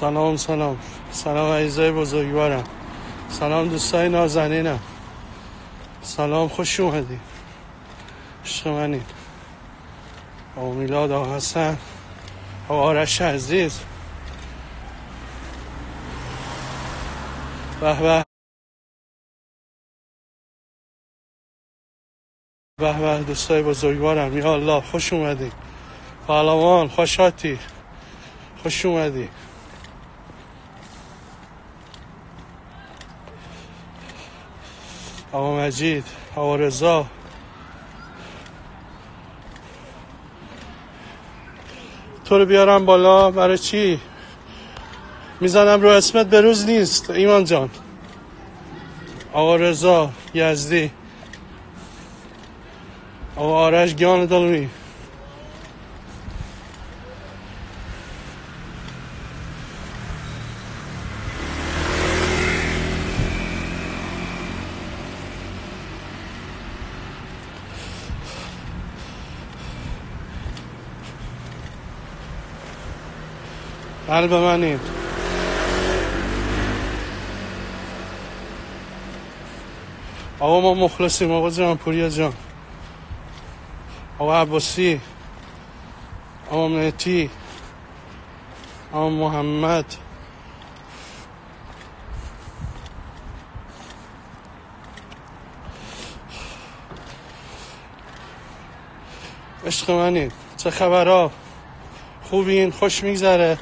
سلام سلام. سلام عزیزای بزرگوارم. سلام دوستای نازنینم. سلام خوش اومدین عشق منین آقا میلاد آقا حسن. آقا آرش عزیز. به به. به به. دوستای بزرگوارم. یا الله خوش اومدین پهلوان خوشاتی خوش اومدی. آقا مجید آقا رضا. تو رو بیارم بالا برای چی؟ می‌زنم رو اسمت بروز نیست. ایمان جان. آقا رضا یزدی. آقا آرش گیان دلمی قلب منید آقا ما مخلصیم. آقا جان پوریا جان. آقا عباسی. آقا مهتی آقا محمد. عشق منید چه خبرها؟ خوبین؟ خوش میگذره؟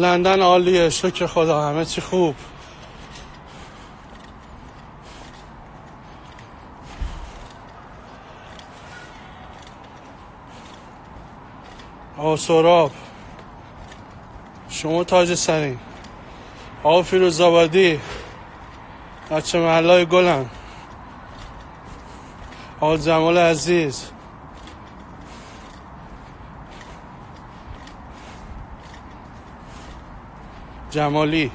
لندن عالیه شکر خدا همه چی خوب. آقا سراب شما تاج سرین. آقا فیروز آبادی بچه محلای آقا جمال عزیز. جمالی.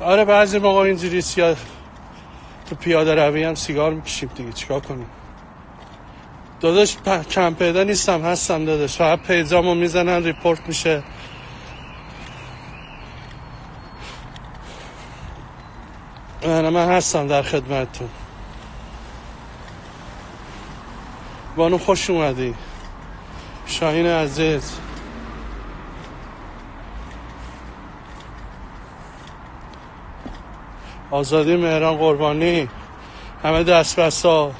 آره بعضی موقع اینجوری سیاه تو پیاده روی هم سیگار می‌کشیم دیگه چیکار کنیم؟ داداش پ... کم پیدا نیستم هستم داداش. فقط پیجامو می‌زنن ریپورت میشه. من, من هستم در خدمتتون. بانو خوش اومدی. شاهین عزیز. آزادی مهران قربانی همه دست بسا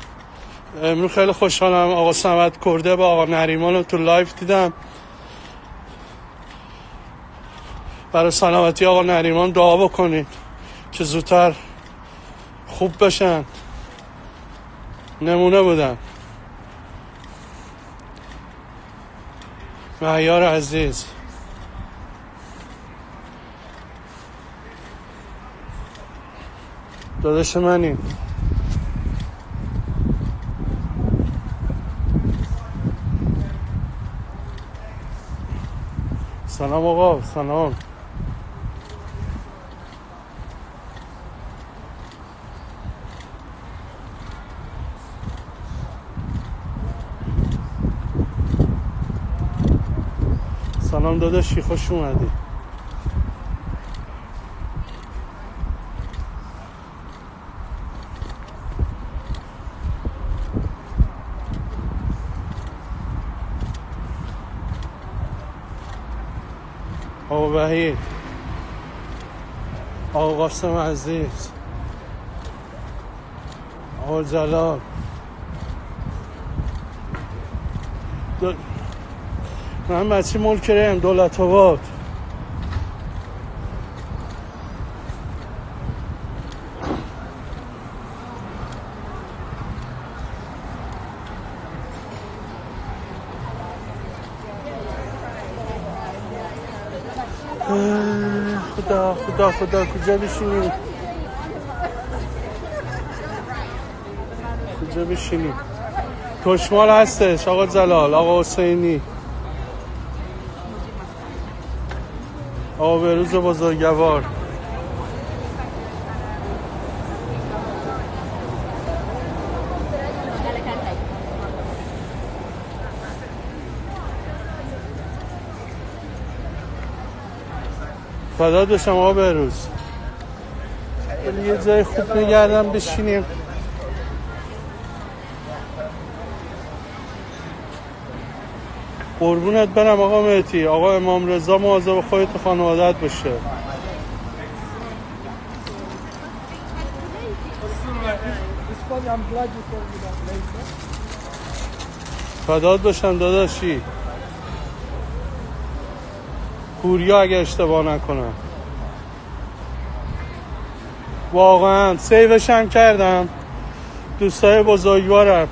امروز خیلی خوشحالم آقا سمت کرده با آقا نریمان رو تو لایف دیدم. برای سلامتی آقا نریمان دعا بکنید که زودتر خوب بشن. نمونه بودن. معیار عزیز. داداش منی. سلام آقا سلام. سلام داداشی خوش اومدی. وحید. آقا قاسم عزیز. آقا جلال. من بچه ملکرم دولت آباد. خدا خدا خدا کجا بشینیم کجا بشینیم کشمال هستش آقا جلال آقا حسینی. آقا بروز بزرگوار. فدا داشتم آقا بهروز ولی یه جای خوب میگردم بشینیم. قربونت برم آقا مهتی آقا امام رضا مواظب خودت خانوادت باشه. فداد باشم داداشی. پوریا اگه اشتباه نکنم. واقعا سیوش هم کردم. دوستای بزرگوارم.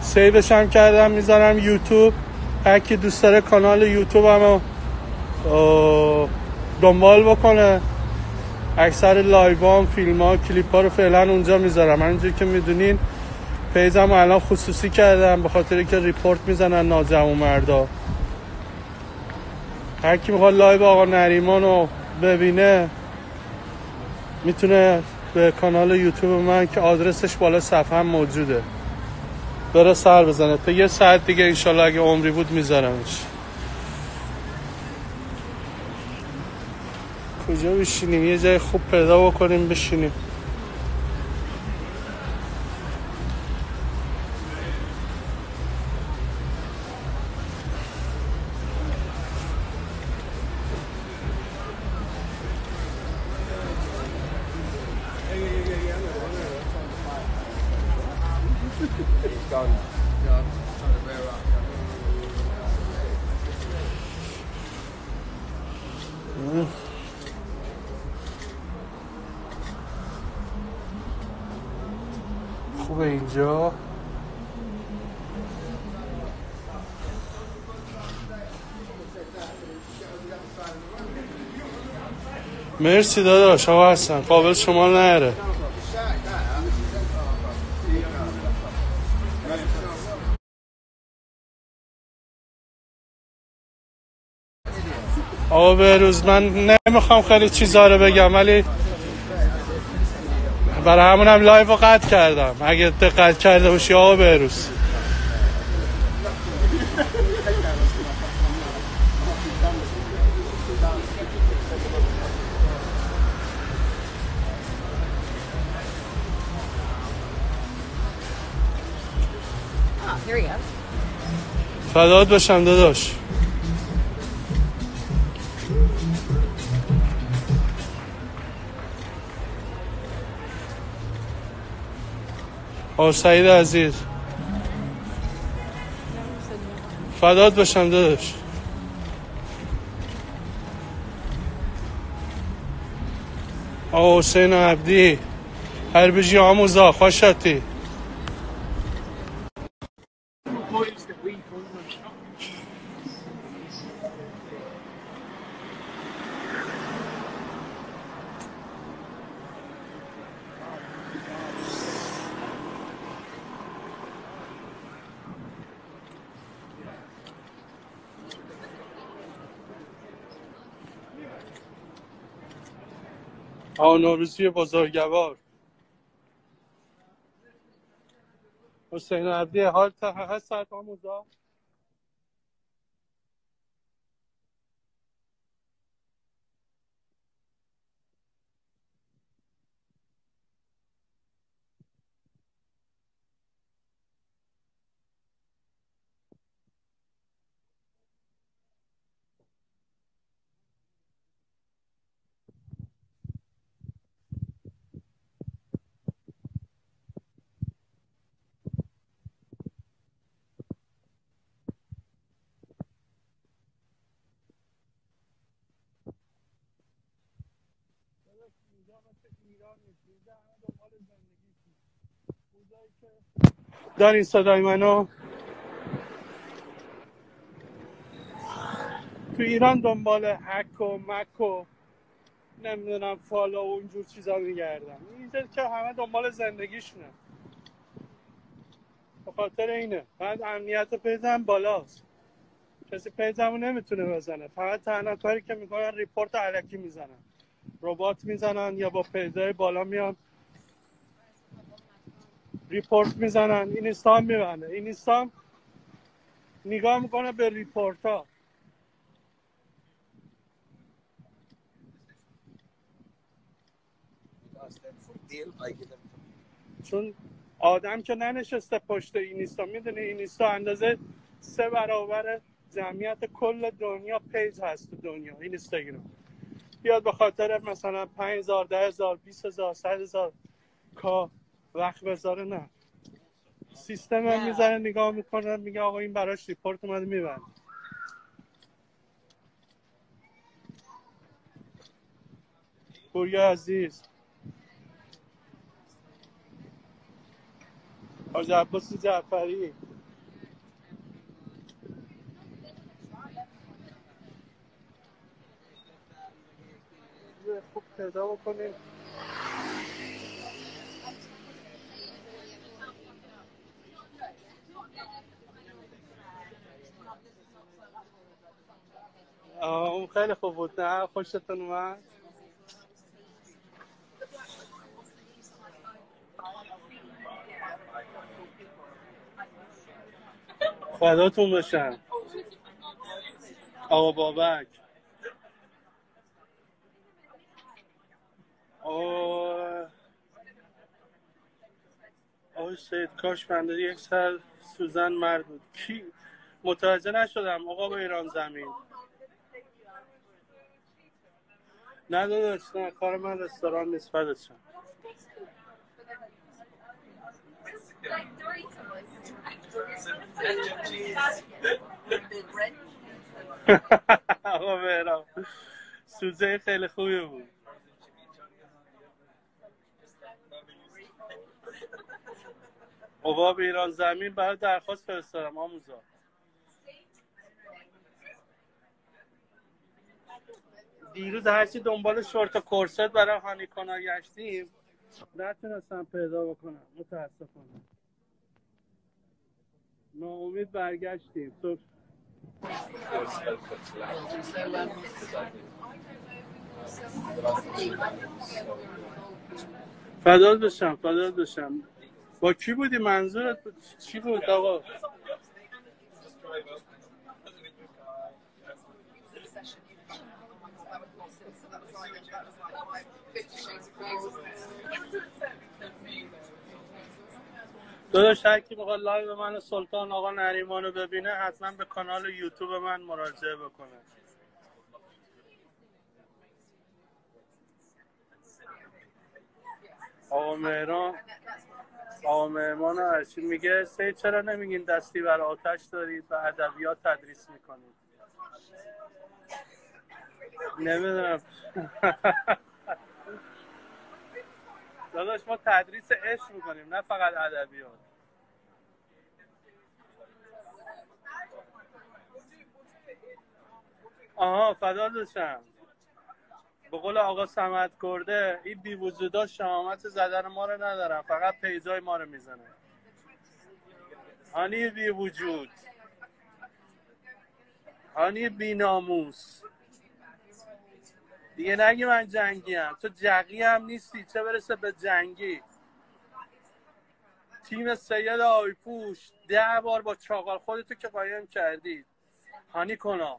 save ش هم کردم می‌ذارم یوتیوب. هر کی دوست داره کانال یوتیوب هم دنبال بکنه. اکثر live ام فیلم ها کلیپ ها رو فعلا اونجا می‌ذارم. همینجور که می‌دونین page م الان خصوصی کردم به خاطر که report می‌زنن ناجوانمردا. هر کی می‌خواد live آقا نریمان رو ببینه می‌تونه به کانال یوتیوب من که آدرسش بالا صفحه هم موجوده. بره سر بزنه. تا یه ساعت دیگه انشالله اگه عمری بود میذارمش. کجا بشینیم؟ یه جای خوب پیدا بکنیم بشینیم. اینجا. مرسی داداش آقا هستن قابل شما نره. آقا بهروز من نمی‌خوام خیلی چیزا رو بگم ولی برای همون هم لایف رو قطع کردم. اگه دقت کرده باشی آقا بهروز. Is. فداد باشم داداش. آقا سعید عزیز. فداد باشم داداش. آقا حسین عبدی. هر بجی آموزا خوشتی آقا نوروزی بزرگوار. حسین عبدی حال تا هست ساعت آموزا؟ دارین صدای منو؟ تو ایران دنبال حک و مک و نمی‌دونم فالا و اونجور چیزا میگردن اینجا که همه دنبال زندگیشونه. به خاطر اینه. بعد امنیت پیزم بالاست. کسی پیزمو نمی‌تونه بزنه. فقط تنها کاری که می‌کنن ریپورت علکی می‌زنن. ربات می‌زنن یا با پیدای بالا میان. report می‌زنن. اینستام می‌بنده اینستام نگاه می‌کنه به report ها چون آدم که ننشسته پشت اینستا این اینستا اندازه سه برابر جمعیت کل دنیا page هست دنیا. این اینستاگرام بیاد به خاطر مثلا 5000 10000 20000 100000 کا. وقت بذاره نه. سیستم هم. می‌ذاره نگاه می‌کنه میگه آقا این براش ریپورت اومده میبند پوریا عزیز. حاج عباس جعفری. پیدا بکنیم. اون خیلی خوب بود. نه خوشتون اومد؟ فداتون بشم آقا بابک. آه آه سید کاش بنده یک سر سوزن مرد بود. کی؟ متوجه نشدم. آقا به ایران زمین. نه داداش نه کار من رستوران نیست فدات شم. آقا مهران سوزه خیلی خوبی بود. قواب ایران زمین برای درخواست فرستادم آموزا. دیروز هرچی دنبال شورت و کرست برای هانیکونا گشتیم نتونستم پیدا بکنم متاسفانه. ناامید برگشتیم. تو فدات بشم فدات بشم. با کی بودی؟ منظورت؟ چی بود آقا؟ داداش هر کی می‌خواد live من سلطان آقا نریمان رو ببینه حتما به کانال یوتیوب من مراجعه بکنه. آقا مهران. آقا مهرمان هرچی میگه؟ سید چرا نمیگین دستی بر آتش دارید و ادبیات تدریس می‌کنید؟ نمی‌دونم. داداش ما تدریس عشق می‌کنیم نه فقط ادبیات. آها فدا داشتم به قول آقا سمت کرده این بی وجودا شهامت زدن ما رو ندارن فقط پیجای ما رو می‌زنه هانی بی وجود. هانی بی ناموس. دیگه نگی من جنگی هم تو جقی هم نیستی چه برسه به جنگی؟ تیم سید آیپوش ده بار با چاقال خودتو که قایم کردی. هانی کنا.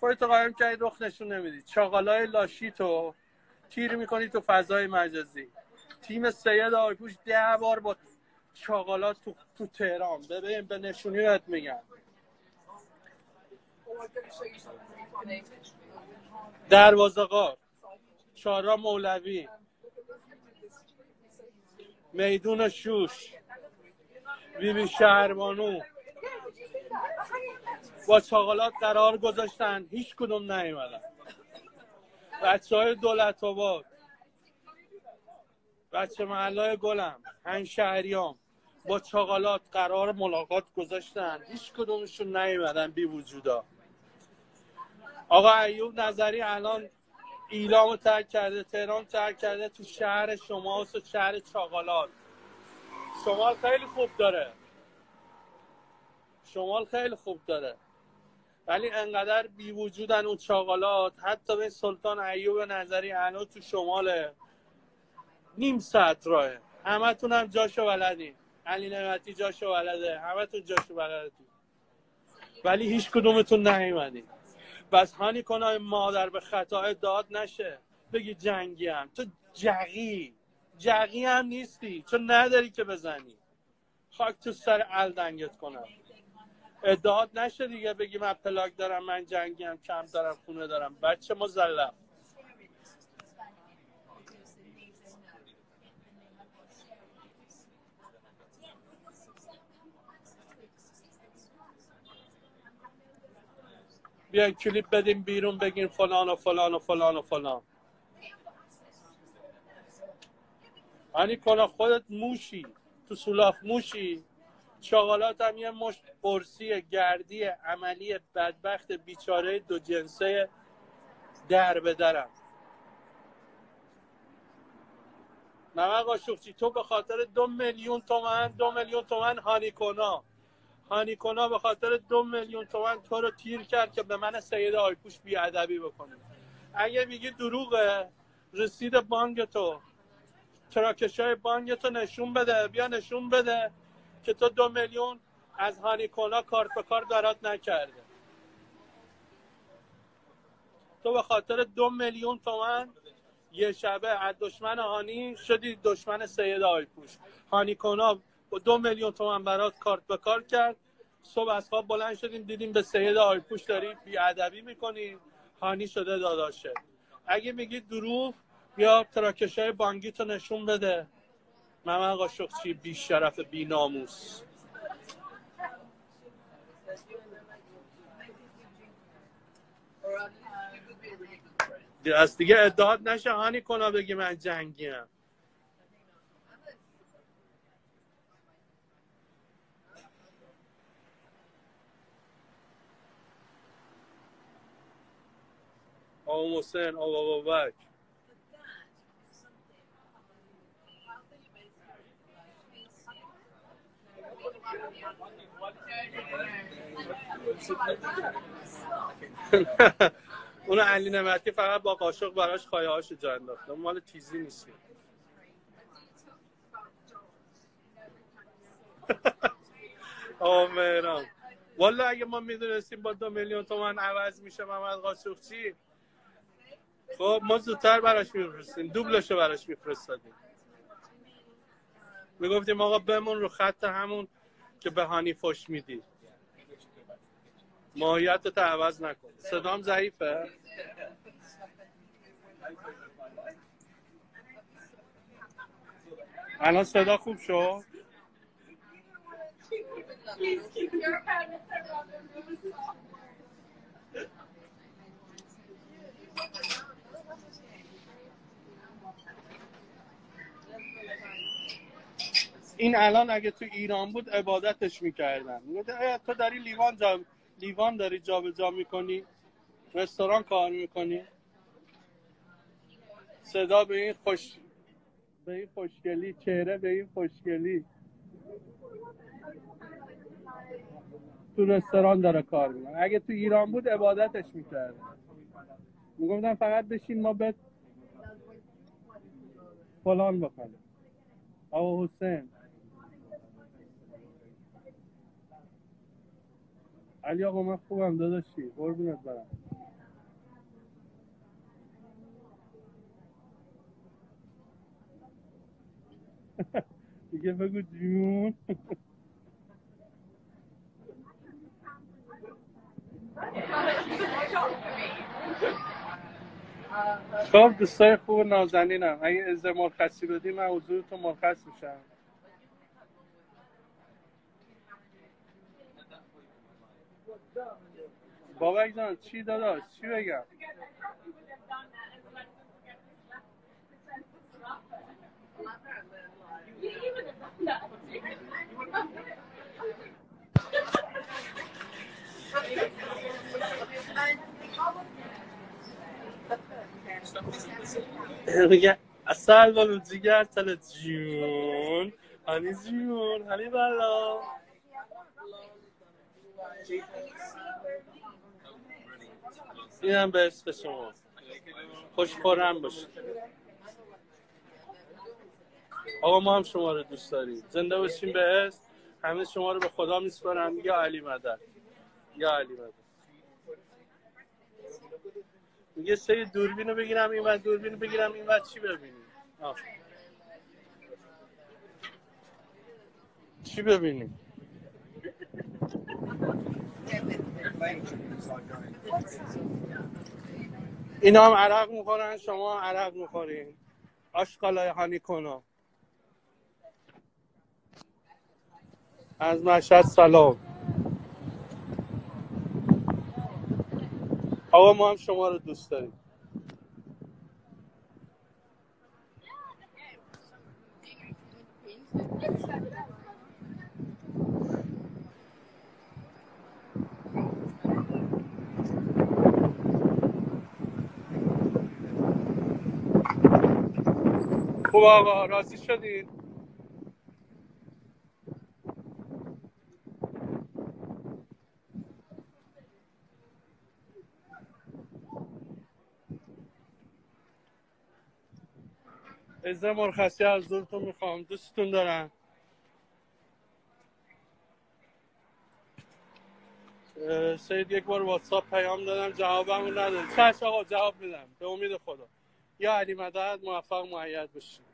خودتو قایم کردی رخ نشون نمیدی. چاقالای لاشی تو تیر می‌کنی تو فضای مجازی. تیم سید آیپوش ده بار با چاقالات تو, تو تهران. ببین به نشونی بهت میگم. دروازه‌قار چارا مولوی. میدون شوش. بیبی شهربانو. با چاقالات قرار گذاشتن هیچ کدوم نیومدن. بچه های دولت آباد بچه محلای گلم هنگ شهریام با چاقالات قرار ملاقات گذاشتن هیچ کدومشون نیومدن بی وجودا. آقا ایوب نظری الان ایلامو ترک کرده تهران ترک کرده تو شهر شماست و شهر چاقالات. شمال خیلی خوب داره. شمال خیلی خوب داره. ولی انقدر بی وجودن اون چاقالات. حتی به سلطان ایوب نظری الان تو شماله. نیم ساعت راهه. همه هم جاشو بلدین علی نعمتی جاشو بلده. همه تون جاشو بلدین ولی هیچ کدومتون نیومدین بس هانی کنای مادر به خطای داد نشه. بگی جنگی هم. تو جقی جقی هم نیستی. چون نداری که بزنی. خاک تو سر الدنگت کنم. ادعاد نشه دیگه بگی من پلاک دارم من جنگی هم کم دارم خونه دارم. بچه مزلف. بیاین کلیپ بدیم بیرون بگین فلان و فلان و فلان و فلان. هنی کنه خودت موشی. تو سولاف موشی؟ شغالات هم یه مشت قرصی گردی عملی بدبخت بیچاره دو جنسه در به درم. نمک قاشقچی تو به خاطر دو میلیون تومن دو میلیون تومن هانیکونا. هانیکونا به خاطر دو میلیون تومن تو رو تیر کرد که به من سید آیپوش بیادبی بکنی اگه میگی دروغه رسید بانک تو. تراکش های بانک تو نشون بده بیا نشون بده. که تو دو میلیون از هانیکونا کارت به کار دارات نکرده. تو به خاطر دو میلیون تومن یه شبه از دشمن هانی شدی دشمن سید آیپوش هانیکونا دو میلیون تومن برات کارت به کار کرد. صبح از خواب بلند شدیم دیدیم به سید آیپوش داری بیادبی می‌کنی. هانی شده داداشه. اگه میگی دروغ یا تراکش های بانگی تو نشون بده. ممن قاشقچی بی شرف بی ناموس. از دیگه ادعاد نشه هانی کنا بگی من جنگیم. آقا محسن آقا بابک. اون علی نمتی فقط با قاشق براش خایه هاشو جا انداخته مال تیزی نیست. آه مهران. والا اگه ما می‌دونستیم با دو میلیون تومن عوض میشه محمد قاشقچی خب ما زودتر براش میفرستیم. دوبلشو براش میفرستادیم. می‌گفتیم آقا بمون رو خط همون. که به هانی فش میدی. ماهیت عوض نکن. صدام ضعیفه؟ الان صدا خوب شد؟ این الان اگه تو ایران بود عبادتش می‌کردن. تو داری لیوان جا لیوان داری جابجا جا می‌کنی رستوران کار می‌کنی. صدا به این خوش به این خوشگلی چهره به این خوشگلی. تو رستوران داره کار می‌کنه. اگه تو ایران بود عبادتش می‌کرد می‌گفتن فقط بشین ما به فلان بکنیم آقا حسین علی آقا من خوبم داداشی. قربونت برم. دیگه بگو جون. خب دوستای خوب نازنینم. اگه از مرخصی بدی من حضور تو مرخص میشم. بابک جان چی داداش؟ چی بگم؟ اصل بالو جیگر تل جون هنی جون هنی بلا. اینم به اسم شما. خوشخورم باشید آقا ما هم شما رو دوست داریم. زنده باشیم به اسم همه شما رو به خدا میسپارم. یا علی مدد. یا علی مدد. یه سه دوربین رو بگیرم این وقت دوربین رو بگیرم این وقت چی ببینیم؟ چی ببینیم؟ اینا هم عرق می‌خورن شما عرق می‌خورین. آشقالای هانی کنا. از مشهد سلام. آقا ما هم شما رو دوست داریم. خوب آقا راضی شدین؟ ازده مرخصی از دورتون می‌خوام. دوستتون دارم. سید یک بار واتساپ پیام دادم جوابمو نداد. چش آقا جواب میدم. به امید خدا. یا علی مدد موفق معید باشین